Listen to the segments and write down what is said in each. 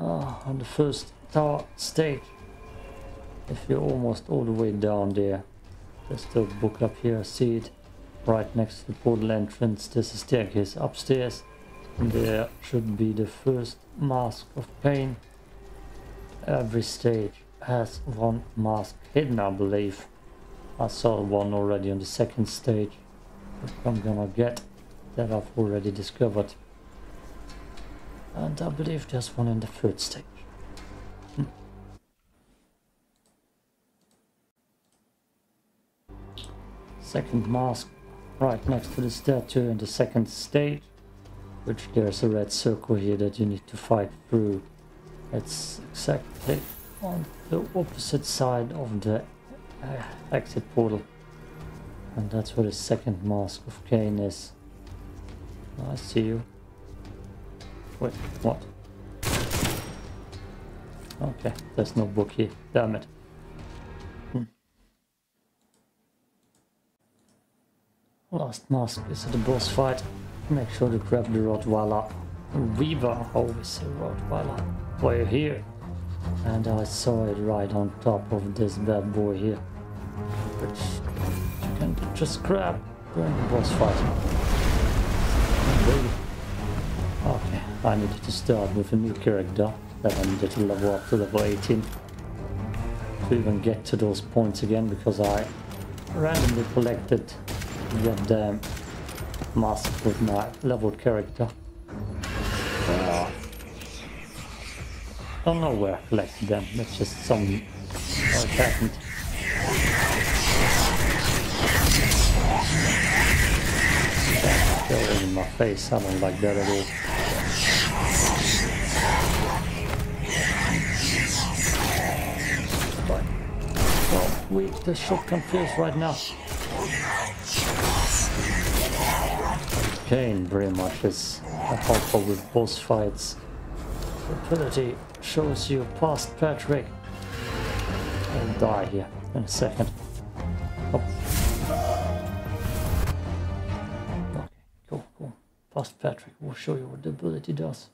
Ah, on the first stage. If you're almost all the way down there, there's still book up here, see it? Right next to the portal entrance, there's a staircase upstairs. There should be the first mask of Cain. Every stage has one mask hidden, I believe. I saw one already on the second stage. I'm gonna get that I've already discovered. And I believe there's one in the third stage. Hmm. Second mask right next to the statue in the second stage. Which there's a red circle here that you need to fight through. It's exactly on the opposite side of the uh, exit portal. And that's where the second mask of Cain is. I see you. Wait, what? Okay, there's no book here. Damn it. Hmm. Last mask is at the boss fight. Make sure to grab the Rottweiler. Weaver, always say Rottweiler. While you're here. And I saw it right on top of this bad boy here. Which you can just grab during the boss fight. Okay, I needed to start with a new character that I needed to level up to level 18 to even get to those points again because I randomly collected the damn mask with my leveled character. Uh, don't know where I collected them, it's just some how it happened. Going in my face, I don't like that at all. But, well, we the shotgun feels right now. Cain very much is helpful with boss fights. The ability shows you past Patrick. I'll die here in a second. Oh. Okay, cool, cool. Past Patrick will show you what the ability does.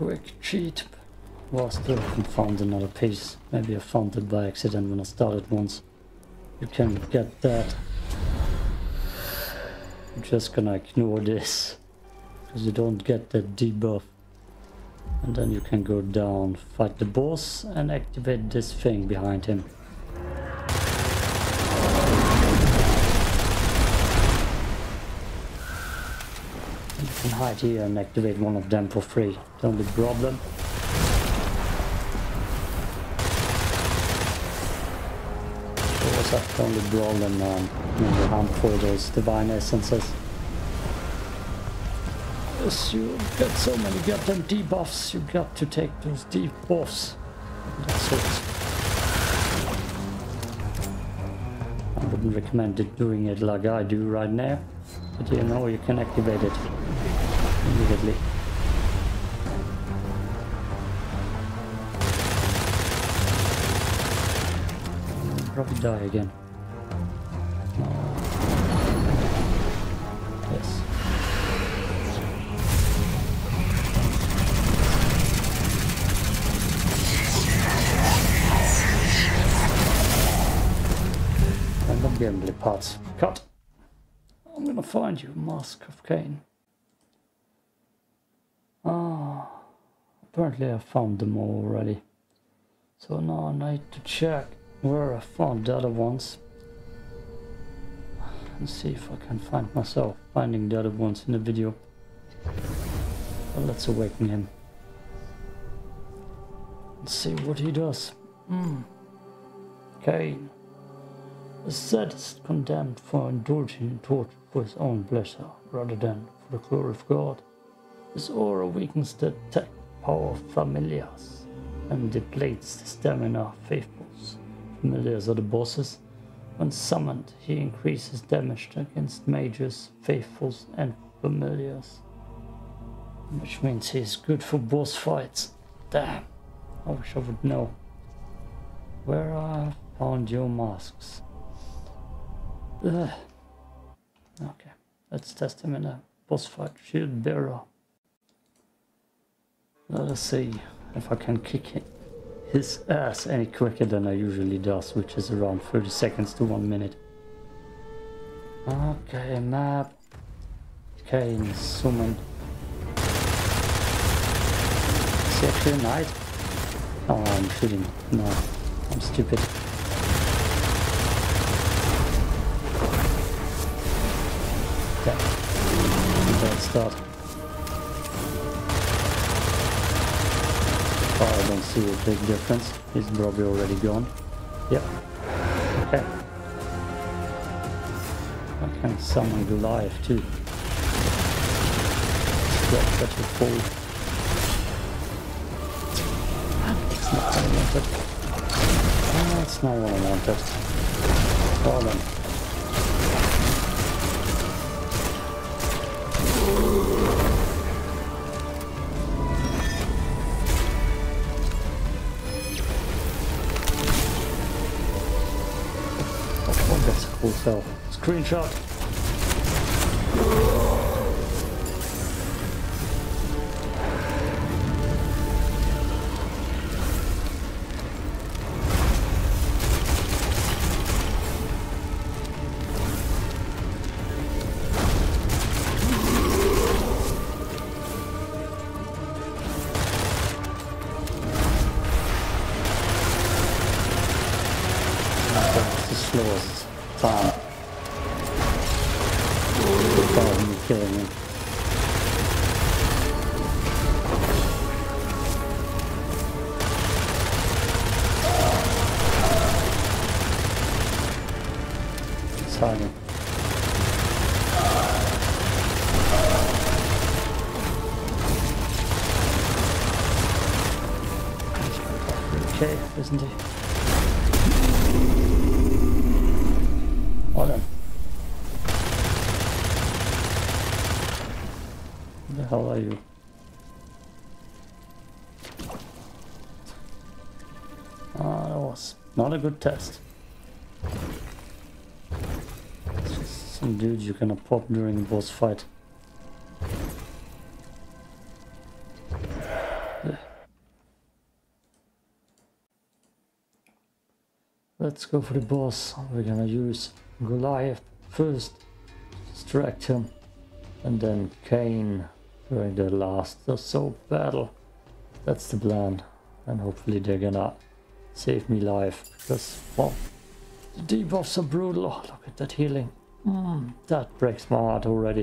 Quick cheat. Well, still haven't found another piece. Maybe I found it by accident when I started once. You can get that I'm just gonna ignore this because you don't get that debuff and then you can go down fight the boss and activate this thing behind him and you can hide here and activate one of them for free. The only problem. Was the only problem um, in the hunt for those divine essences. As you get so many goddamn debuffs, you got to take those debuffs. That's it. I wouldn't recommend it doing it like I do right now, but you know you can activate it immediately. Probably die again. Yes. gameplay parts. Cut. I'm gonna find you, Mask of Cain. Ah, apparently I found them already. So now I need to check where I found the other ones. And see if I can find myself finding the other ones in the video. Well, let's awaken him. Let's see what he does. Hmm. Cain. The sadist condemned for indulging in torture for his own pleasure rather than for the glory of God. His aura weakens the attack power of familiars and depletes the stamina of faithfuls. Familiars are the bosses. When summoned, he increases damage against mages, faithfuls, and familiars. Which means he's good for boss fights. Damn, I wish I would know. Where I found your masks. Ugh. Okay, let's test him in a boss fight. Shield bearer. Let us see if I can kick his ass any quicker than I usually does, which is around 30 seconds to 1 minute. Okay, map. Okay, summoned. Is he actually a knight? Oh, I'm shooting. No, I'm stupid. Yeah, bad start. I don't see a big difference. He's probably already gone. Yep. Okay. I can summon Goliath too. Drop such a fall. It's not what I wanted. Oh, it's not what I wanted. Well. Cool cell. Screenshot. Isn't he? Then. Who the hell are you? Ah, that was not a good test. It's just some dude you're gonna pop during a boss fight. Let's go for the boss. We're gonna use Goliath first, distract him, and then Cain during the last so battle. That's the plan, and hopefully they're gonna save me life because well, the debuffs are brutal. Oh, look at that healing. Mm, that breaks my heart already.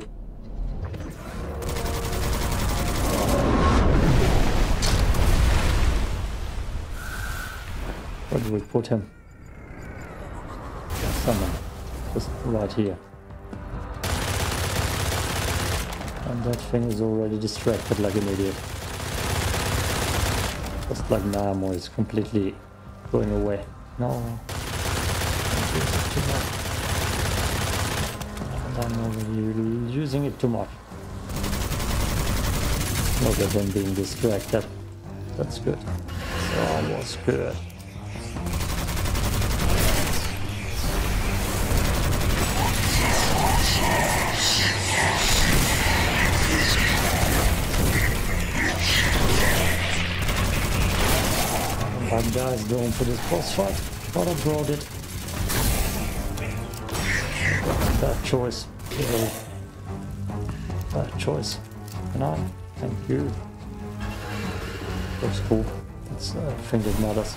Where do we put him? Someone. Just right here. And that thing is already distracted like an idiot. Just like ammo is completely going away. No. And I'm using it too much. Look at being distracted. That's good. That was good. That guy's going for this boss fight, but I brought it. Bad choice. Kill. Bad choice. Can I? Thank you. That's cool. That's, I think it matters.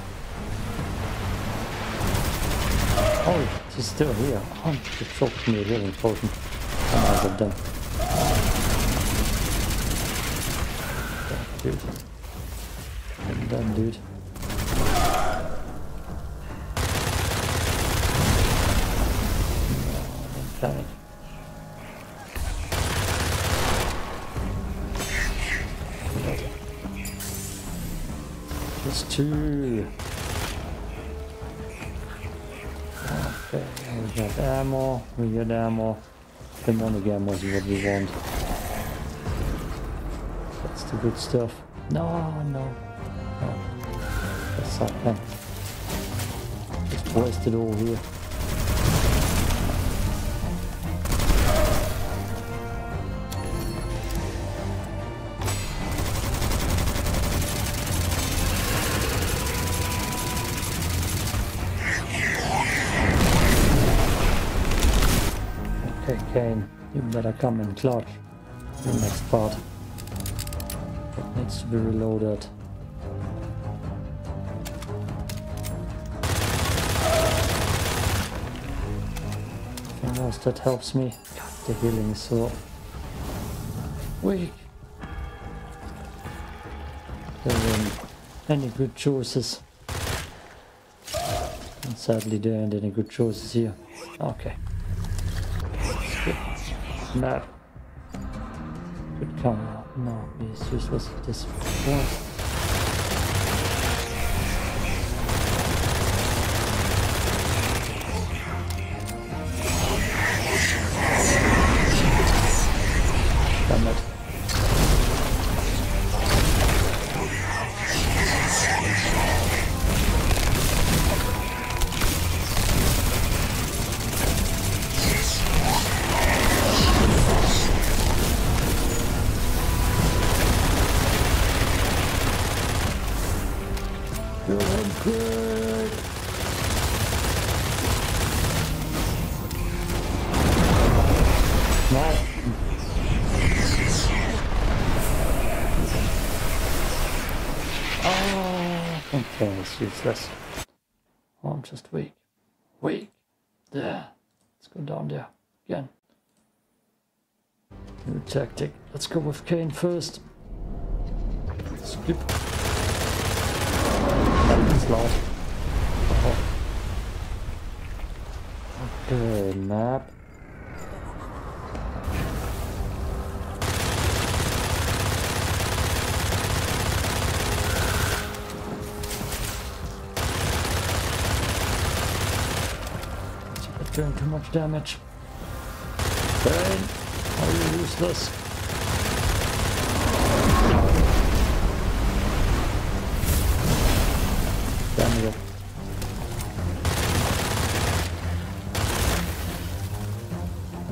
Oh, she's still here. Oh, she choked me a healing potion. I might have done. Thank you. And done, dude. Panic. There's two. Okay, we got ammo, we got ammo. Demonic ammo is what we want. That's the good stuff. No, no, no. That's not. Just wasted all here. Come in clutch. The next part. It needs to be reloaded. Else that helps me? God, the healing is so weak. There weren't any good choices. And sadly there aren't any good choices here. Okay. Map. Come camera. No, it's useless at this point. Useless. Oh, I'm just weak. Weak. There. Let's go down there again. New tactic. Let's go with Cain first. Skip. That was loud. Oh. Okay, map. Doing too much damage. Cain, are you useless?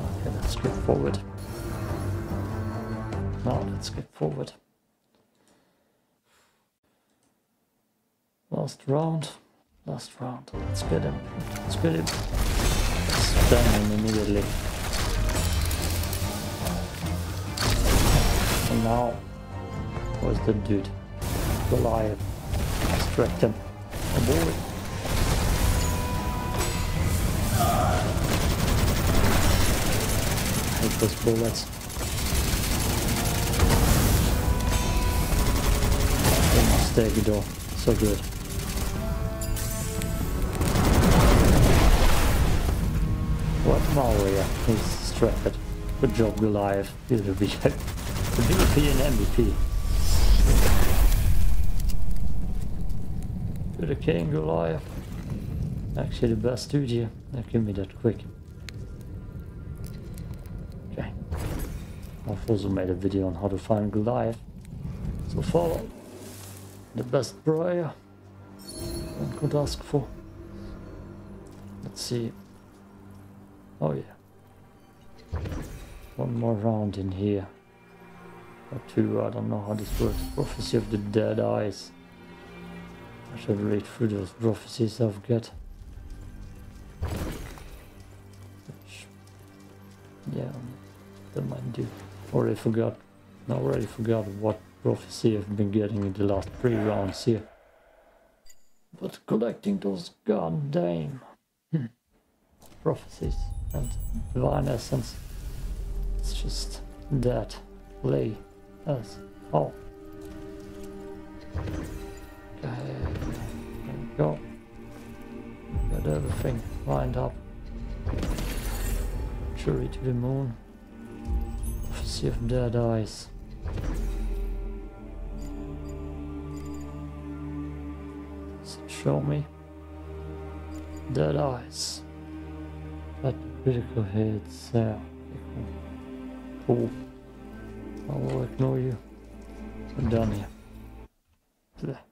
Okay, let's forward. Now let's skip forward. Last round. Last round. Let's get him. Let's get him. Stun him immediately. And oh, now, where's the dude? Goliath. Distract him. Oh, Avoid. Hate those bullets. Almost there, Godot. So good. Mario? He's strapped. Good job, Goliath. You're the VP and MVP. You're king, Goliath. Actually, the best dude here. Now give me that quick. Okay. I've also made a video on how to find Goliath. So follow the best Preyer one could ask for. Let's see. Oh yeah. One more round in here. Or two, I don't know how this works. Prophecy of the Dead Eyes. I should read through those prophecies I've got. Yeah, that might do. Already forgot. Already forgot what prophecy I've been getting in the last three rounds here. But collecting those goddamn hmm, prophecies and divine essence, it's just that lay as all. There we go. Got everything lined up. Jury to the moon. Prophecy of dead eyes. Show me? Dead eyes. But critical hits there. Cool. I will ignore you. I'm done here. Blech.